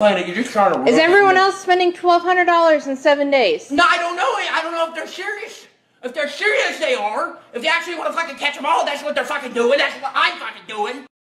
Planet, you're just trying to. Is everyone else spending twelve hundred dollars in seven days? No, I don't know. I don't know if they're serious. If they're serious, they are. If they actually want to fucking catch them all, that's what they're fucking doing. That's what I'm fucking doing.